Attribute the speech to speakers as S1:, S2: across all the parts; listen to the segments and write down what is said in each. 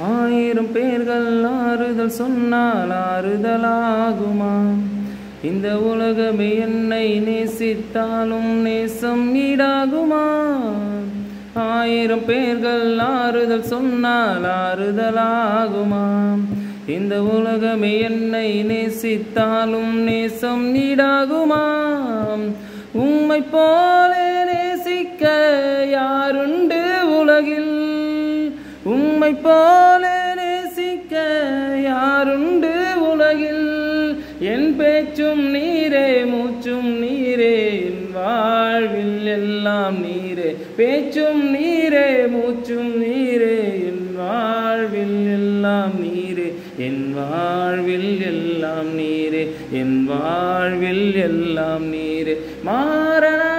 S1: ஆயிரம் பேர்கள் ஆறுதல் சொன்னால் ஆறுதலாகுமா? இந்த உலகமே என்னை நேசித்தாலும் நேசம் ஈடாகுமா? ஆயிரம் பேர்கள் ஆறுதல் சொன்னால் ஆறுதலாகுமா? இந்த உலகமே என்னை நேசித்தாலும் நேசம் நீடாகுமா உம்மை போலே நேசிக்க யாருண்டு உம்மை போல நேசிக்க யாருண்டு உலகில்? என் பேச்சும் நீரே மூச்சும் நீரே என் வாழ்வில் எல்லாம் நீரே. பேச்சும் நீரே மூச்சும் நீரே என் வாழ்வில் எல்லாம் நீரே. என் வாழ்வில் எல்லாம் நீரே. என் வாழ்வில் எல்லாம் நீரே. மாறன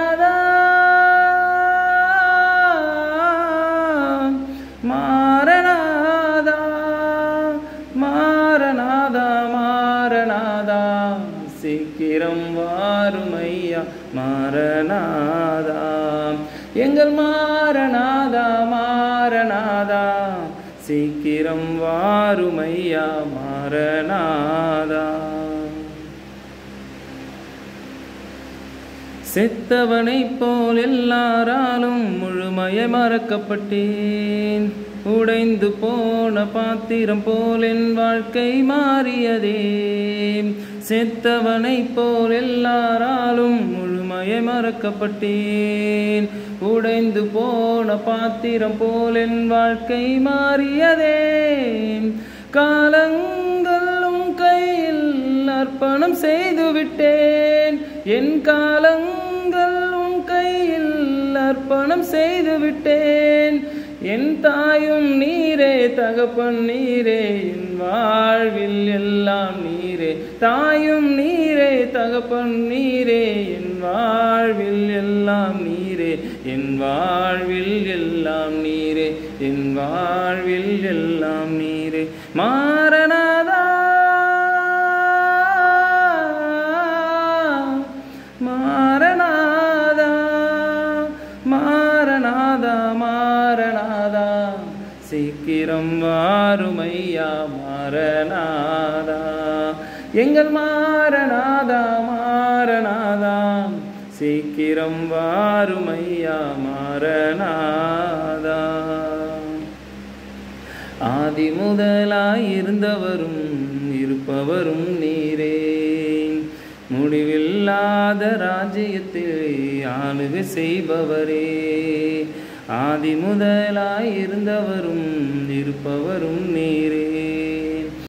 S1: மாறனாதா மாறனாதா சீக்கிரம் வாருமையா மாறனாதா. எங்கள் மாறனாதா மாறனாதா சீக்கிரம் வாருமையா மாறனாதா. செத்தவனைப் போல் எல்லாராலும் முழுமையை மறக்கப்பட்டேன். உடைந்து போன பாத்திரம் போல் என் வாழ்க்கை மாறியதே. செத்தவனைப் போல் எல்லாராலும் முழுமையை மறக்கப்பட்டேன். உடைந்து போன பாத்திரம் போல் என் வாழ்க்கை மாறியதே. காலங்களும் கையில் அர்ப்பணம் செய்து விட்டேன். என் காலங்கள் உன் கையில் அர்ப்பணம் செய்துவிட்டேன் என் தாயும் நீரே தகப்பன் நீரே என் வாழ்வில் எல்லாம் நீரே. தாயும் நீரே தகப்பன் நீரே என் வாழ்வில் எல்லாம் நீரே. என் வாழ்வில் எல்லாம் நீரே என் வாழ்வில் எல்லாம் நீரே. மாறனாதா மா மாறனாதா சீக்கிரம் வாருமையா மாறனாதா எங்கள் மாறனாதா மாறனாதா சீக்கிரம் வாருமையா மாறனாதா ஆதி முதலாயிருந்தவரும் இருப்பவரும் நீரே. முடிவில்லாத ராஜ்யத்தில் ஆளுகை செய்பவரே. ஆதி முதலாயிருந்தவரும் இருப்பவரும் நீரே.